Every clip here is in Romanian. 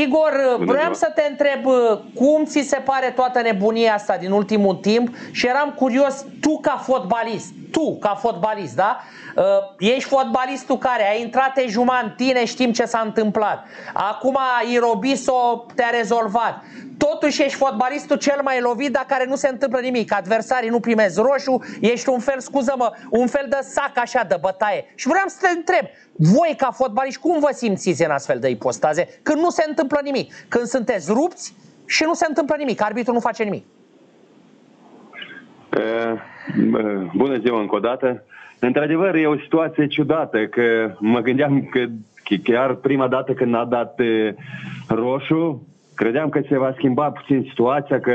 Igor, vreau să te întreb uh, cum ți se pare toată nebunia asta din ultimul timp și eram curios, tu ca fotbalist, tu ca fotbalist, da? Uh, ești fotbalistul care a intrat e în tine, știm ce s-a întâmplat. Acum Irobiso te-a rezolvat. Totuși ești fotbalistul cel mai lovit, dar care nu se întâmplă nimic. Adversarii nu primesc roșu, ești un fel, scuză-mă, un fel de sac așa de bătaie. Și vreau să te întreb, voi ca fotbaliști, cum vă simțiți în astfel de ipostaze? Când nu se întâmplă nimic, când sunteți rupți și nu se întâmplă nimic, arbitrul nu face nimic. Bună ziua încă o dată. Într-adevăr, e o situație ciudată, că mă gândeam că chiar prima dată când a dat roșu, credeam că se va schimba puțin situația, că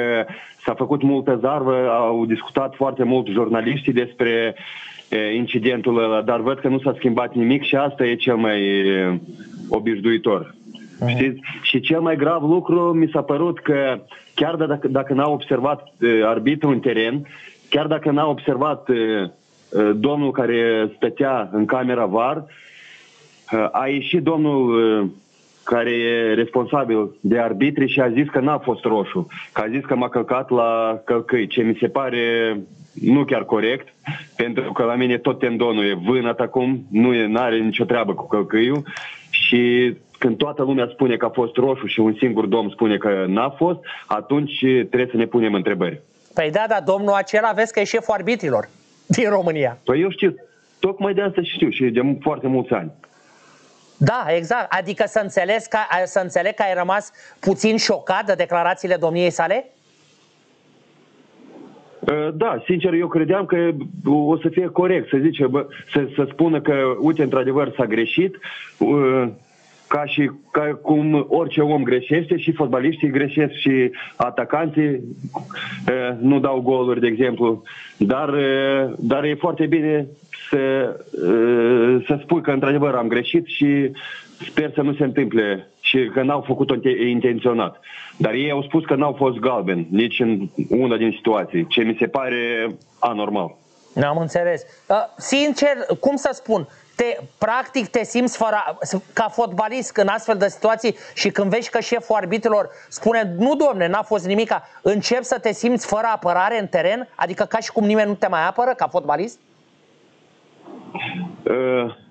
s-a făcut multă zarvă, au discutat foarte mult jurnaliștii despre incidentul ăla, dar văd că nu s-a schimbat nimic și asta e cel mai obișnuitor. Uh-huh. Știți? Și cel mai grav lucru mi s-a părut că chiar dacă, dacă n-a observat arbitrul în teren, chiar dacă n-a observat domnul care stătea în camera VAR, a ieșit domnul care e responsabil de arbitri și a zis că n-a fost roșu, că a zis că m-a călcat la călcăi, ce mi se pare nu chiar corect, pentru că la mine tot tendonul e vânat acum, nu e, are nicio treabă cu călcăiul și când toată lumea spune că a fost roșu și un singur domn spune că n-a fost, atunci trebuie să ne punem întrebări. Păi da, dar domnul acela vezi că e șeful arbitrilor din România. Păi eu știu, tocmai de asta știu și de foarte mulți ani. Da, exact. Adică să înțeleg, că, să înțeleg că ai rămas puțin șocat de declarațiile domniei sale? Uh, da, sincer, eu credeam că o să fie corect să zice, bă, să, să spună că, uite, într-adevăr s-a greșit, uh, ca și ca cum orice om greșește și fotbaliștii greșesc și atacanții uh, nu dau goluri, de exemplu. Dar, dar e foarte bine să, să spui că într-adevăr am greșit și sper să nu se întâmple și că n-au făcut-o intenționat. Dar ei au spus că n-au fost galbeni, nici în una din situații, ce mi se pare anormal. N-am înțeles. Uh, sincer, cum să spun, te, practic te simți fără, ca fotbalist în astfel de situații și când vezi că șeful arbitrilor spune nu domne, n-a fost nimica, încep să te simți fără apărare în teren? Adică ca și cum nimeni nu te mai apără ca fotbalist? Uh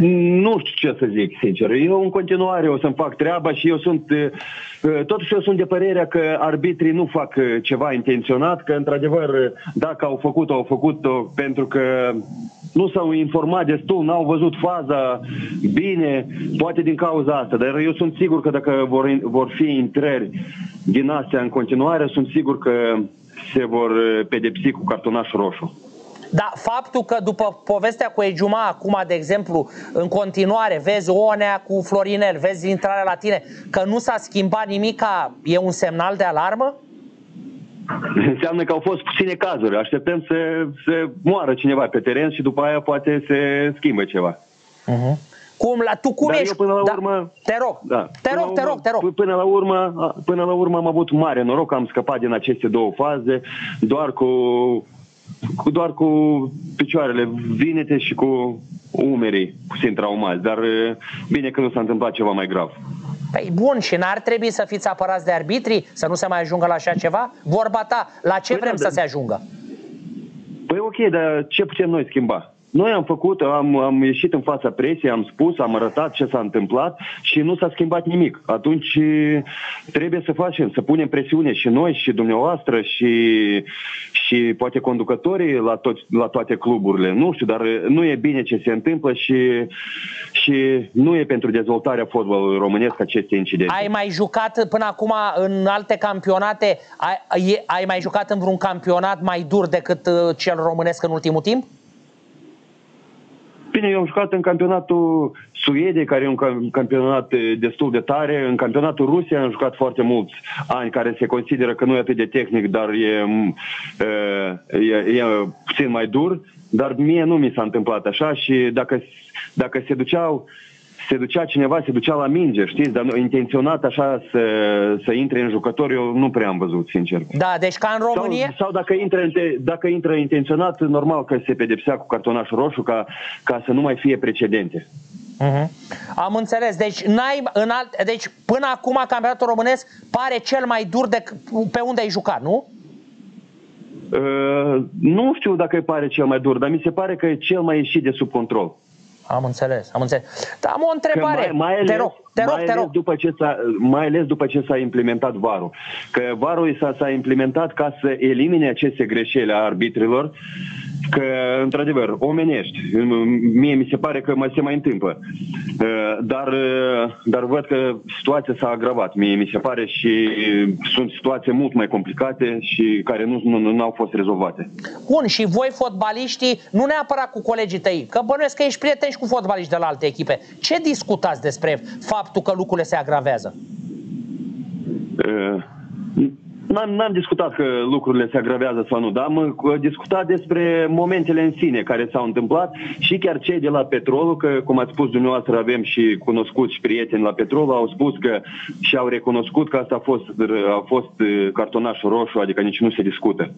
nu știu ce să zic, sincer. Eu în continuare o să-mi fac treaba și eu sunt, totuși eu sunt de părerea că arbitrii nu fac ceva intenționat, că într-adevăr dacă au făcut-o, au făcut-o pentru că nu s-au informat destul, n-au văzut faza bine, poate din cauza asta, dar eu sunt sigur că dacă vor, vor fi intrări din astea în continuare, sunt sigur că se vor pedepsi cu cartonaș roșu. Dar faptul că după povestea cu Ejuma, acum, de exemplu, în continuare, vezi Onea cu Florinel, vezi intrarea la tine, că nu s-a schimbat nimica, e un semnal de alarmă? Înseamnă că au fost puține cazuri. Așteptăm să, să moară cineva pe teren și după aia poate se schimbă ceva. Uh-huh. Cum, la, tu cum Dar ești? Eu până la da, urmă, te rog, da, te rog, urmă, te rog, te rog. Până la, urmă, până la urmă am avut mare noroc că am scăpat din aceste două faze, doar cu cu, doar cu picioarele vinete și cu umerii puțin traumați, dar bine că nu s-a întâmplat ceva mai grav. Păi bun, și n-ar trebui să fiți apărați de arbitrii, să nu se mai ajungă la așa ceva? Vorba ta, la ce păi vrem da, să de... se ajungă? Păi ok, dar ce putem noi schimba? Noi am făcut, am, am ieșit în fața presiei, am spus, am arătat ce s-a întâmplat și nu s-a schimbat nimic. Atunci trebuie să facem, să punem presiune și noi și dumneavoastră și, și poate conducătorii la, tot, la toate cluburile. Nu știu, dar nu e bine ce se întâmplă și, și nu e pentru dezvoltarea fotbalului românesc aceste incidente. Ai mai jucat până acum în alte campionate? Ai, ai mai jucat în vreun campionat mai dur decât uh, cel românesc în ultimul timp? Bine, eu am jucat în campionatul Suediei, care e un campionat destul de tare. În campionatul Rusiei am jucat foarte mulți ani, care se consideră că nu e atât de tehnic, dar e, e, e puțin mai dur. Dar mie nu mi s-a întâmplat așa și dacă, dacă se duceau se ducea cineva, se ducea la minge, știți, dar intenționat așa să, să intre în jucători, eu nu prea am văzut, sincer. Da, deci ca în România... Sau, sau dacă, intră, dacă intră intenționat, normal că se pedepsea cu cartonașul roșu ca, ca să nu mai fie precedente. Uh-huh. Am înțeles. Deci, n-ai, în alt, deci până acum campionatul românesc pare cel mai dur de pe unde ai jucat, nu? Uh, nu știu dacă îi pare cel mai dur, dar mi se pare că e cel mai ieșit de sub control. Am înțeles, am înțeles. Dar am o întrebare. Că mai, mai ales, te rog, te rog, mai te ales rog. După ce s-a, mai ales după ce s-a implementat varul. Că varul s-a, s-a implementat ca să elimine aceste greșeli a arbitrilor, că, într-adevăr, omenești. Mie mi se pare că mai se mai întâmplă. Uh, Dar, uh, dar văd că situația s-a agravat. Mie mi se pare și sunt situații mult mai complicate și care nu, nu, nu au fost rezolvate. Bun, și voi fotbaliștii, nu neapărat cu colegii tăi, că bănuiesc că ești prieteni și cu fotbaliști de la alte echipe. Ce discutați despre faptul că lucrurile se agravează? Uh, N-am, n-am discutat că lucrurile se agravează sau nu, dar am uh, discutat despre momentele în sine care s-au întâmplat și chiar cei de la Petrolul, că cum ați spus dumneavoastră avem și cunoscuți și prieteni la Petrolul, au spus că și au recunoscut că asta a fost, a fost uh, cartonaș roșu, adică nici nu se discută.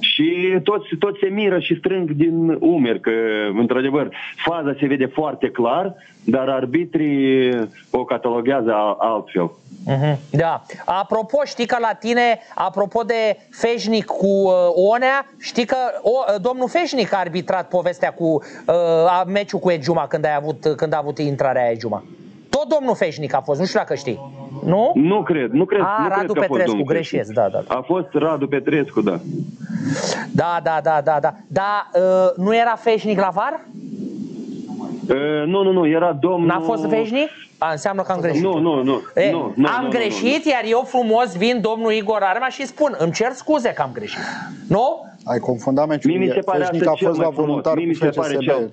Și toți, toți se miră și strâng din umeri că, într-adevăr, faza se vede foarte clar, dar arbitrii o cataloguează al- altfel. Mhm, Da. Apropo, știi că la tine, apropo de Feșnic cu uh, Onea, știi că o, uh, domnul Feșnic a arbitrat povestea cu uh, a, meciul cu Ejuma când, ai avut, când a avut intrarea Ejuma. Tot domnul Feșnic a fost, nu știu dacă știi. Nu? Nu cred, nu cred. A, nu Radu cred că a fost Petrescu, domnul greșesc, Feșnic. da, da. A fost Radu Petrescu, da. Da, da, da, da, da. Dar uh, nu era Feșnic la var? Uh, nu, nu, nu, era domnul... N-a fost Feșnic? A, înseamnă că am greșit. Nu, nu, nu. E, nu, nu am nu, greșit, iar eu frumos vin domnul Igor Arma și spun, îmi cer scuze că am greșit. Nu? Ai confundat meciul. Mie mi se pare Feșnic asta a cel fost mai la frumos. voluntar Mie mi cu se pare FCSB. cel-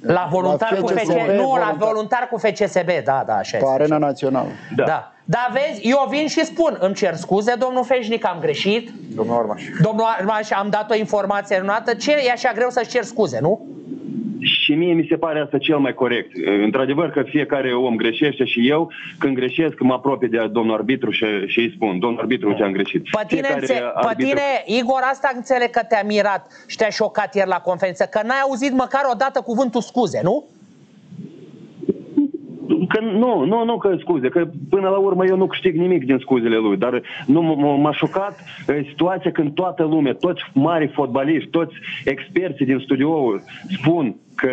La voluntar cu FCSB, FCSB, nu, la voluntar. voluntar cu FCSB, da, da, așa Pe este. arena națională. Da. Da. Dar vezi, eu vin și spun, îmi cer scuze, domnul Feșnic, am greșit. Domnul Armaș. Domnul Armaș, am dat o informație erunată. Ce e așa greu să-și cer scuze, nu? Și mie mi se pare asta cel mai corect. Într-adevăr că fiecare om greșește și eu, când greșesc, mă apropie de domnul arbitru și, și îi spun, domnul arbitru, ți-am greșit. Pe tine, Fiecare înțe- pe arbitru- tine, Igor, asta înțeleg că te-a mirat și te-a șocat ieri la conferință, că n-ai auzit măcar o dată cuvântul scuze, nu? Că nu, nu, nu că scuze, că până la urmă eu nu câștig nimic din scuzele lui, dar nu m- m- m-a șocat eh, situația când toată lumea, toți mari fotbaliști, toți experții din studio spun că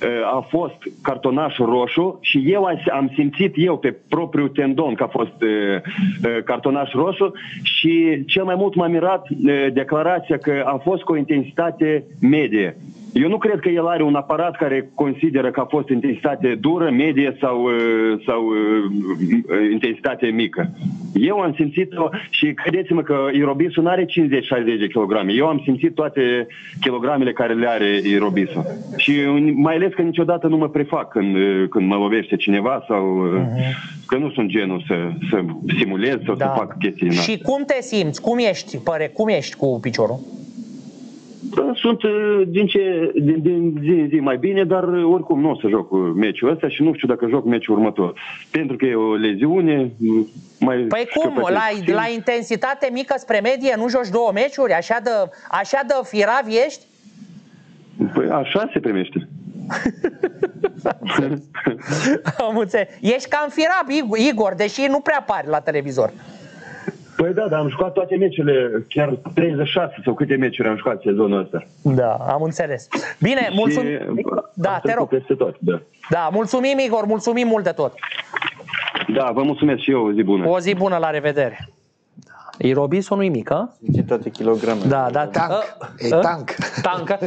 eh, a fost cartonaș roșu și eu am- am simțit eu pe propriul tendon că a fost eh, eh, cartonaș roșu și cel mai mult m-a mirat eh, declarația că a fost cu o intensitate medie. Eu nu cred că el are un aparat care consideră că a fost intensitate dură, medie sau, uh, sau uh, intensitate mică. Eu am simțit-o și credeți-mă că Irobisul nu are 50-60 de kilograme. Eu am simțit toate kilogramele care le are Irobisul. Și uh, mai ales că niciodată nu mă prefac când, uh, când mă lovește cineva sau uh, că nu sunt genul să, să simulez sau să fac chestii din astea. Și cum te simți? Cum ești, pare, cum ești cu piciorul? Sunt uh, din, ce, din, din zi în zi mai bine, dar uh, oricum nu o să joc uh, meciul ăsta și nu știu dacă joc meciul următor. Pentru că e o leziune, uh, mai Păi cum? scăpătesc La, puțin. la intensitate mică spre medie nu joci două meciuri? Așa de, așa de firav ești? Păi așa se primește. Am înțeles. Ești cam firav, Ig- Igor, deși nu prea pari la televizor. Păi da, dar am jucat toate meciurile, chiar 36 sau câte meciuri am jucat sezonul ăsta. Da, am înțeles. Bine, mulțumim. Și, uh, Da, am te trecut rog. Peste tot, da. Da, mulțumim, Igor, mulțumim mult de tot. da, vă mulțumesc și eu, o zi bună. O zi bună, la revedere. Irobisul nu-i mic, a? Simți toate kilogramele. Da, da. Tank. A, E a, tank. Tank.